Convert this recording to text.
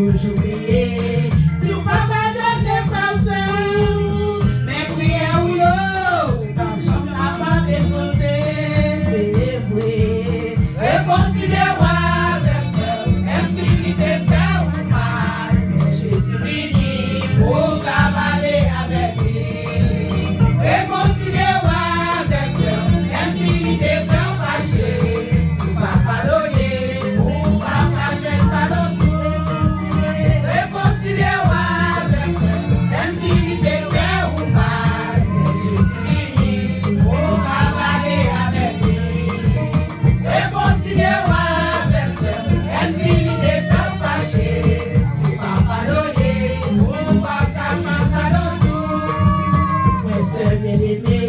Cruise Réconciliez-moi